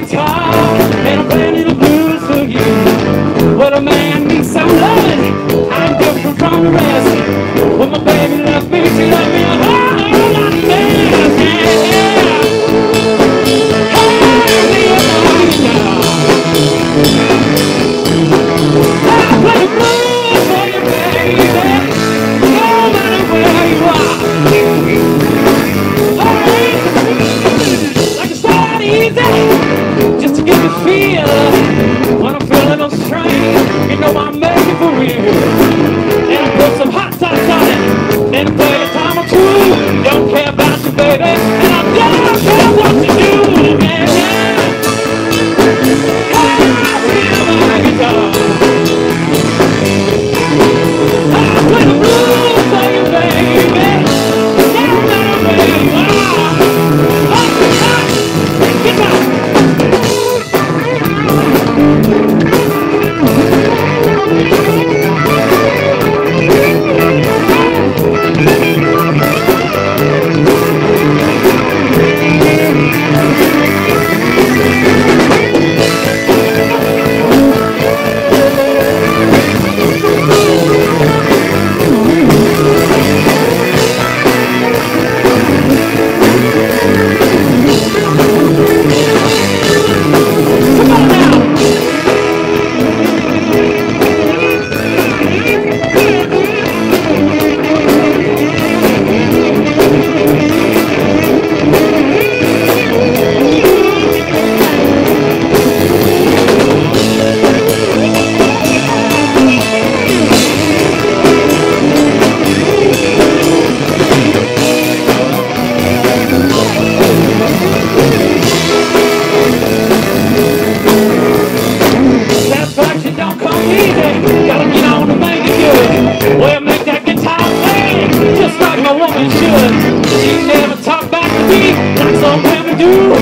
guitar and feel when I'm feeling a strain. You know I'm it for real. And I put some hot sauce on it. and i Then come easy. Gotta get on and make it good. Well, make that guitar play just like a woman should. She never talk back to me like some women do.